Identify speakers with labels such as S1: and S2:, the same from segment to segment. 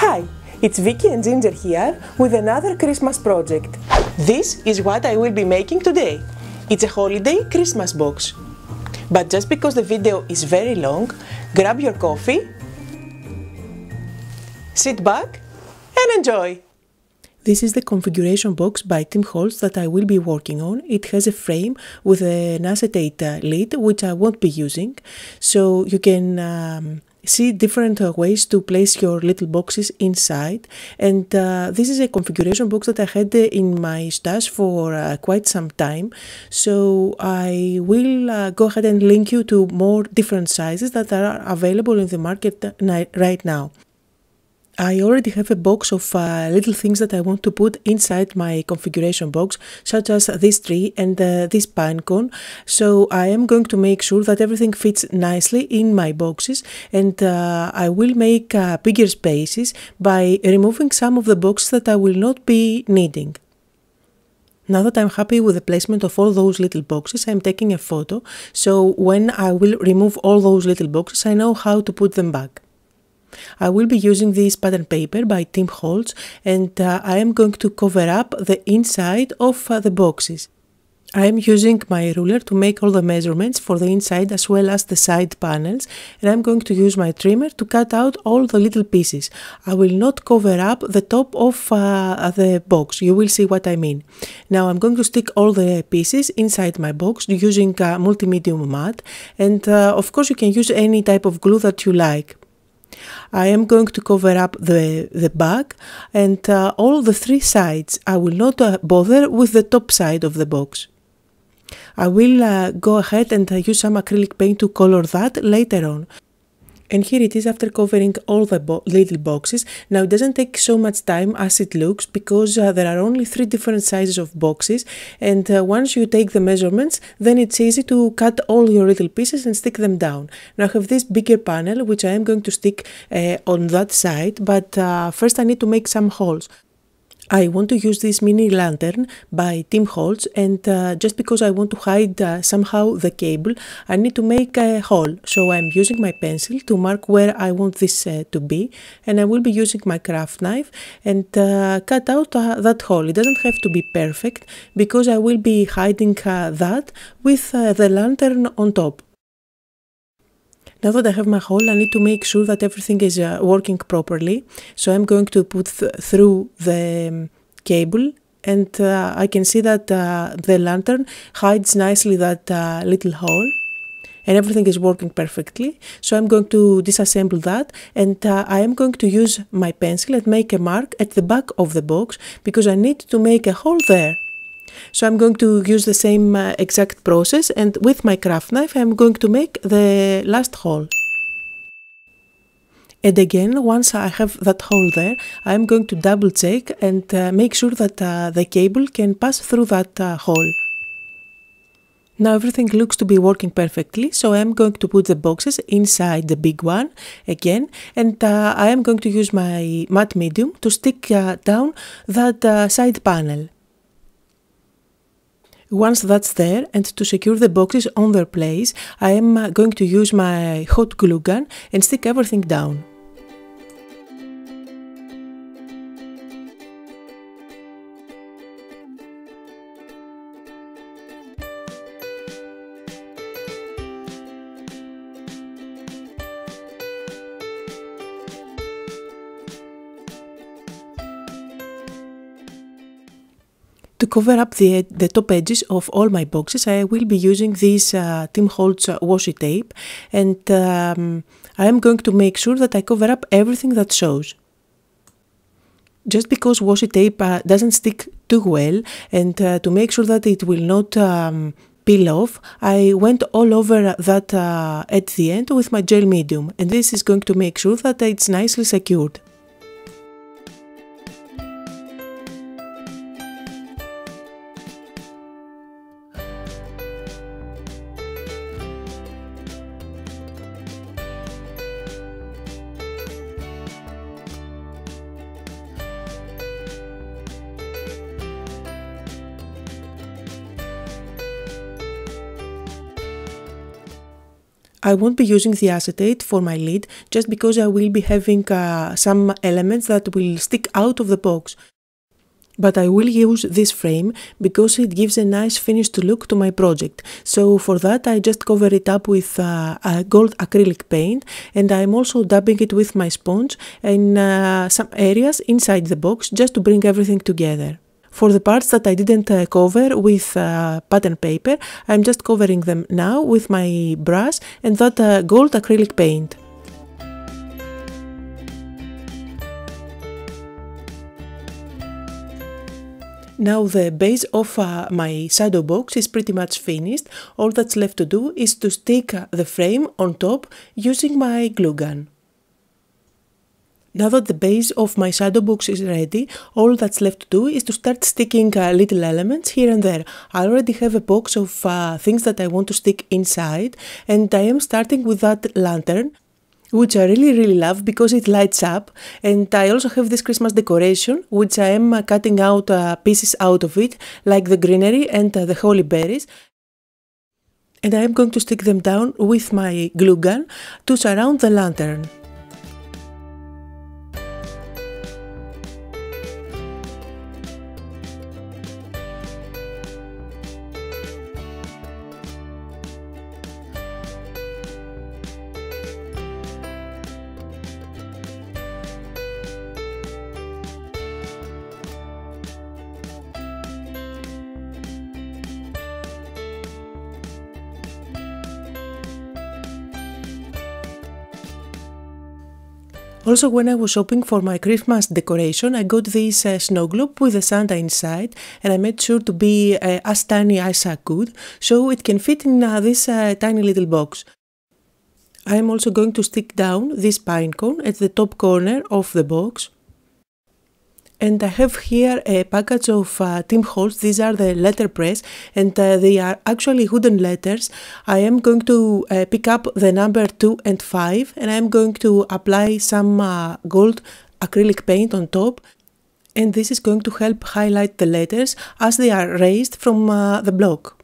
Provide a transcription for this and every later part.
S1: Hi, it's Vicky and Ginger here with another Christmas project. This is what I will be making today. It's a holiday Christmas box. But just because the video is very long, grab your coffee, sit back and enjoy! This is the configuration box by Tim Holtz that I will be working on. It has a frame with an acetate lid which I won't be using. So you can um, see different uh, ways to place your little boxes inside and uh, this is a configuration box that I had in my stash for uh, quite some time so I will uh, go ahead and link you to more different sizes that are available in the market right now. I already have a box of uh, little things that I want to put inside my configuration box, such as this tree and uh, this pine cone. So I am going to make sure that everything fits nicely in my boxes and uh, I will make uh, bigger spaces by removing some of the boxes that I will not be needing. Now that I'm happy with the placement of all those little boxes, I'm taking a photo, so when I will remove all those little boxes, I know how to put them back. I will be using this pattern paper by Tim Holtz and uh, I am going to cover up the inside of uh, the boxes. I am using my ruler to make all the measurements for the inside as well as the side panels and I'm going to use my trimmer to cut out all the little pieces. I will not cover up the top of uh, the box, you will see what I mean. Now I'm going to stick all the pieces inside my box using uh, multi-medium matte and uh, of course you can use any type of glue that you like. I am going to cover up the, the bag and uh, all the three sides. I will not uh, bother with the top side of the box. I will uh, go ahead and uh, use some acrylic paint to color that later on. And here it is after covering all the bo little boxes. Now it doesn't take so much time as it looks because uh, there are only three different sizes of boxes and uh, once you take the measurements then it's easy to cut all your little pieces and stick them down. Now I have this bigger panel which I am going to stick uh, on that side but uh, first I need to make some holes. I want to use this mini lantern by Tim Holtz and uh, just because I want to hide uh, somehow the cable I need to make a hole so I'm using my pencil to mark where I want this uh, to be and I will be using my craft knife and uh, cut out uh, that hole. It doesn't have to be perfect because I will be hiding uh, that with the lantern on top. Now that I have my hole, I need to make sure that everything is uh, working properly. So I'm going to put th through the um, cable and uh, I can see that uh, the lantern hides nicely that uh, little hole and everything is working perfectly. So I'm going to disassemble that and uh, I am going to use my pencil and make a mark at the back of the box because I need to make a hole there. So I'm going to use the same uh, exact process and with my craft knife I'm going to make the last hole. And again, once I have that hole there, I'm going to double check and uh, make sure that uh, the cable can pass through that uh, hole. Now everything looks to be working perfectly, so I'm going to put the boxes inside the big one again and uh, I am going to use my matte medium to stick uh, down that side panel. Once that's there and to secure the boxes on their place, I am uh, going to use my hot glue gun and stick everything down. To cover up the, the top edges of all my boxes, I will be using this uh, Tim Holtz uh, washi tape and um, I am going to make sure that I cover up everything that shows. Just because washi tape uh, doesn't stick too well and uh, to make sure that it will not um, peel off, I went all over that uh, at the end with my gel medium and this is going to make sure that it's nicely secured. I won't be using the acetate for my lid just because I will be having uh, some elements that will stick out of the box. But I will use this frame because it gives a nice finished look to my project. So for that I just cover it up with uh, gold acrylic paint and I'm also dabbing it with my sponge in uh, some areas inside the box just to bring everything together. For the parts that I didn't uh, cover with uh, pattern paper, I'm just covering them now with my brush and that uh, gold acrylic paint. Now the base of uh, my shadow box is pretty much finished. All that's left to do is to stick the frame on top using my glue gun. Now that the base of my shadow box is ready, all that's left to do is to start sticking uh, little elements here and there. I already have a box of uh, things that I want to stick inside and I am starting with that lantern which I really really love because it lights up and I also have this Christmas decoration which I am uh, cutting out uh, pieces out of it like the greenery and uh, the holly berries and I am going to stick them down with my glue gun to surround the lantern. Also when I was shopping for my Christmas decoration I got this uh, snow globe with a Santa inside and I made sure to be uh, as tiny as I could so it can fit in uh, this uh, tiny little box. I am also going to stick down this pine cone at the top corner of the box and I have here a package of uh, Tim Holtz. These are the letterpress and uh, they are actually wooden letters. I am going to uh, pick up the number 2 and 5 and I am going to apply some uh, gold acrylic paint on top and this is going to help highlight the letters as they are raised from uh, the block.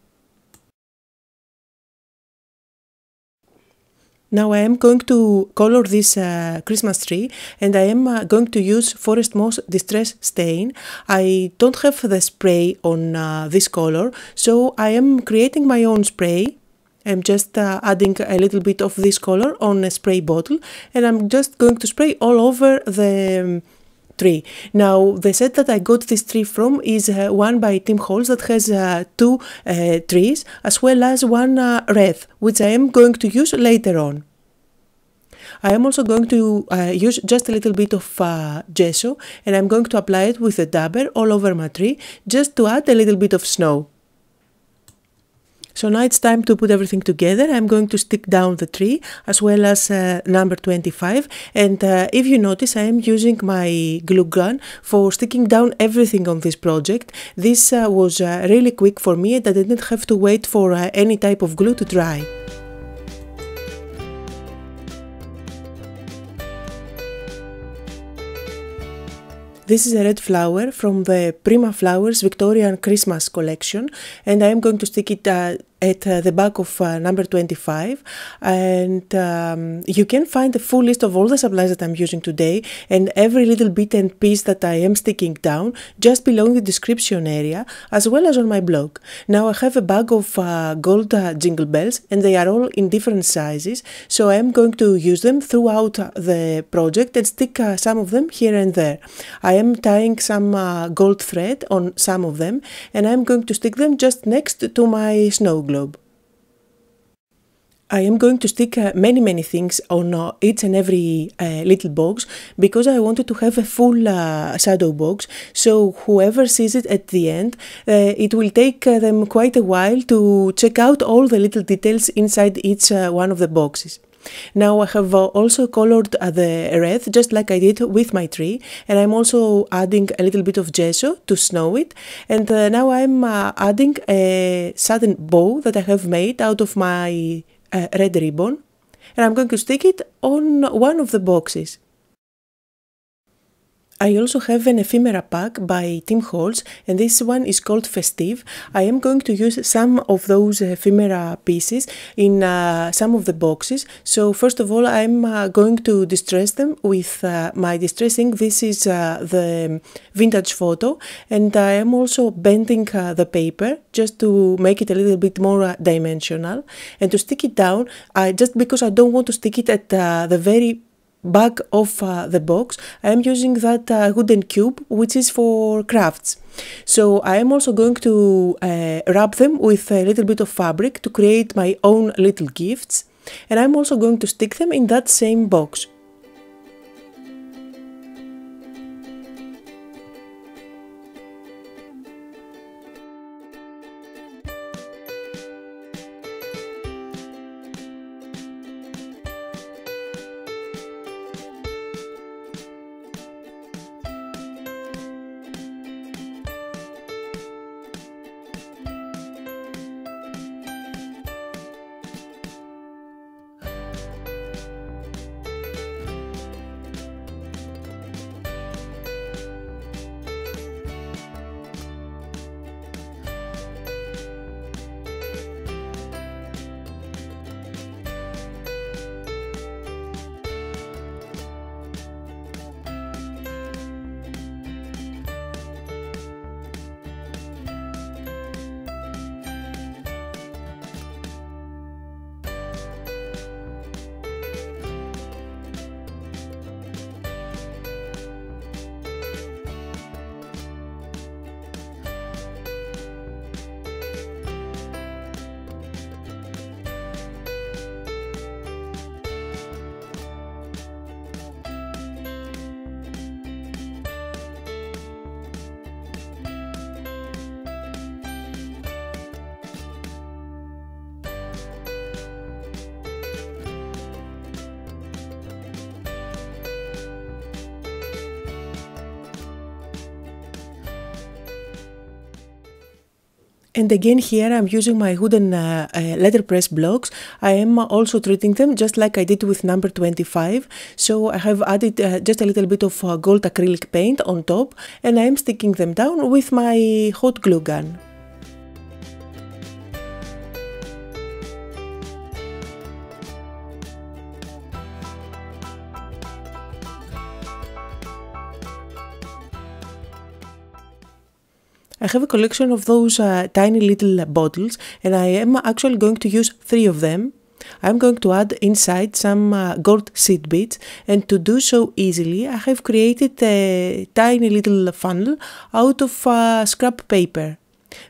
S1: Now I am going to color this uh, Christmas tree and I am uh, going to use Forest Moss Distress Stain. I don't have the spray on uh, this color so I am creating my own spray. I'm just uh, adding a little bit of this color on a spray bottle and I'm just going to spray all over the um, tree. Now the set that I got this tree from is uh, one by Tim Holtz that has uh, two uh, trees as well as one uh, wreath which I am going to use later on. I am also going to uh, use just a little bit of uh, gesso and I'm going to apply it with a dabber all over my tree just to add a little bit of snow. So now it's time to put everything together. I'm going to stick down the tree as well as uh, number 25 and uh, if you notice I am using my glue gun for sticking down everything on this project. This uh, was uh, really quick for me and I didn't have to wait for uh, any type of glue to dry. This is a red flower from the Prima Flowers Victorian Christmas collection and I am going to stick it uh, at uh, the back of uh, number 25 and um, you can find the full list of all the supplies that I'm using today and every little bit and piece that I am sticking down just below the description area as well as on my blog. Now I have a bag of uh, gold uh, jingle bells and they are all in different sizes so I am going to use them throughout the project and stick uh, some of them here and there. I am tying some uh, gold thread on some of them and I am going to stick them just next to my snow globe. I am going to stick uh, many many things on uh, each and every uh, little box because I wanted to have a full uh, shadow box so whoever sees it at the end uh, it will take uh, them quite a while to check out all the little details inside each one of the boxes. Now I have uh, also colored uh, the red just like I did with my tree and I'm also adding a little bit of gesso to snow it and uh, now I'm adding a satin bow that I have made out of my red ribbon and I'm going to stick it on one of the boxes. I also have an ephemera pack by Tim Holtz and this one is called Festive. I am going to use some of those ephemera pieces in uh, some of the boxes. So first of all I'm uh, going to distress them with uh, my distress ink. This is uh, the vintage photo and I am also bending uh, the paper just to make it a little bit more uh, dimensional and to stick it down I, just because I don't want to stick it at the very back of uh, the box. I am using that uh, wooden cube which is for crafts. So I am also going to uh, wrap them with a little bit of fabric to create my own little gifts. And I'm also going to stick them in that same box And again here I'm using my wooden uh, uh, letterpress blocks. I am also treating them just like I did with number 25. So I have added uh, just a little bit of uh, gold acrylic paint on top and I am sticking them down with my hot glue gun. I have a collection of those uh, tiny little bottles and I am actually going to use three of them. I'm going to add inside some uh, gold seed beads and to do so easily I have created a tiny little funnel out of uh, scrap paper.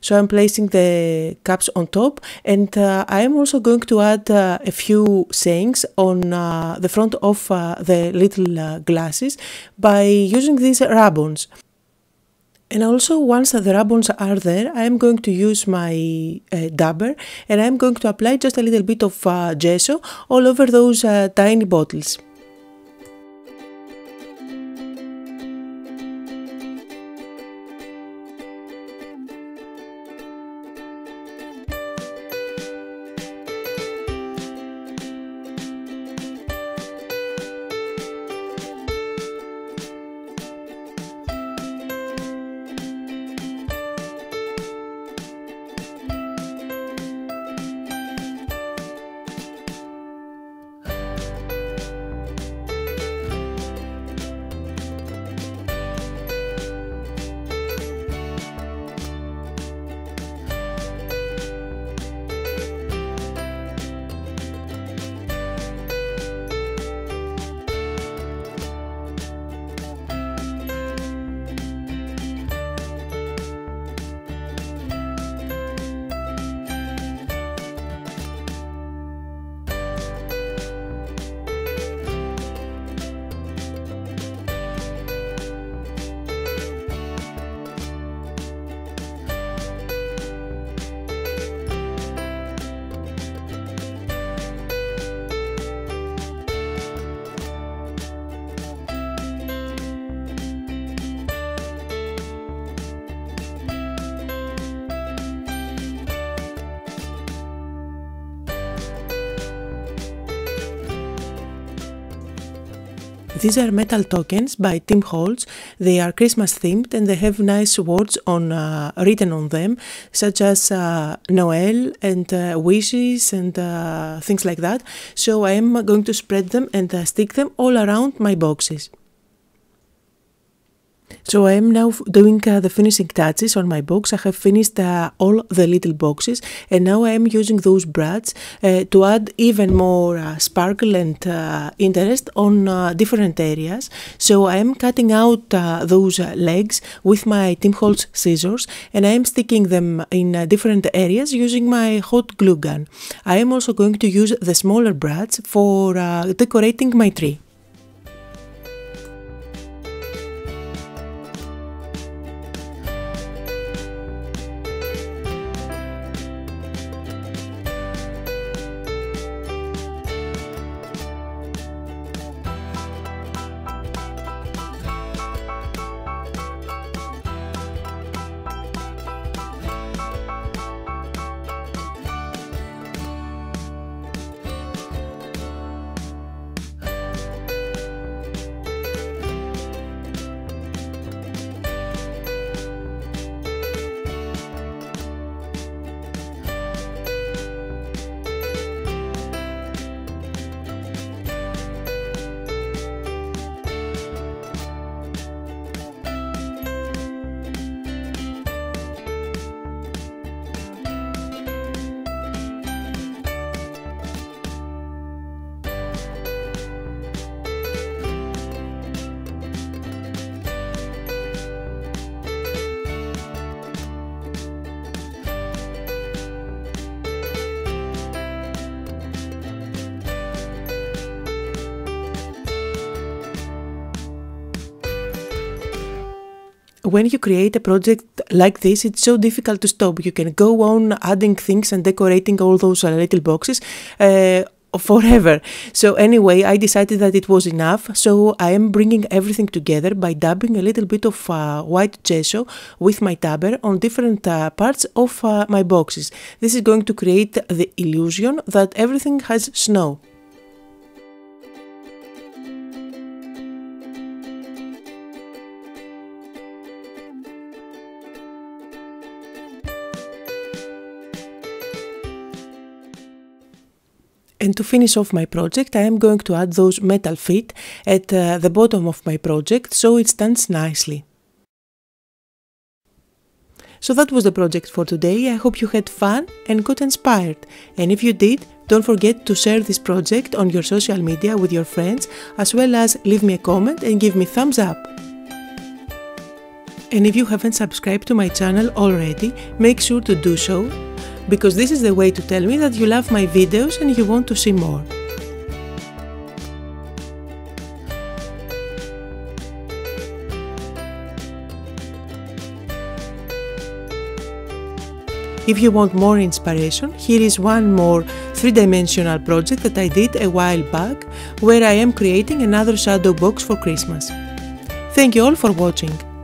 S1: So I'm placing the caps on top and uh, I am also going to add uh, a few sayings on uh, the front of uh, the little uh, glasses by using these ribbons. And also once the ribbons are there, I am going to use my uh, dabber and I am going to apply just a little bit of uh, gesso all over those uh, tiny bottles. These are metal tokens by Tim Holtz. They are Christmas themed and they have nice words on uh, written on them, such as uh, Noel and uh, wishes and uh, things like that. So I am going to spread them and uh, stick them all around my boxes. So I am now doing uh, the finishing touches on my box. I have finished uh, all the little boxes and now I am using those brads uh, to add even more uh, sparkle and uh, interest on uh, different areas. So I am cutting out those legs with my Tim Holtz scissors and I am sticking them in different areas using my hot glue gun. I am also going to use the smaller brads for decorating my tree. When you create a project like this, it's so difficult to stop. You can go on adding things and decorating all those uh, little boxes. Uh, forever. So anyway, I decided that it was enough. So I am bringing everything together by dabbing a little bit of uh, white gesso with my dabber on different uh, parts of uh, my boxes. This is going to create the illusion that everything has snow. And to finish off my project, I am going to add those metal feet at uh, the bottom of my project so it stands nicely. So that was the project for today. I hope you had fun and got inspired. And if you did, don't forget to share this project on your social media with your friends, as well as leave me a comment and give me thumbs up. And if you haven't subscribed to my channel already, make sure to do so because this is the way to tell me that you love my videos and you want to see more. If you want more inspiration, here is one more three-dimensional project that I did a while back where I am creating another shadow box for Christmas. Thank you all for watching.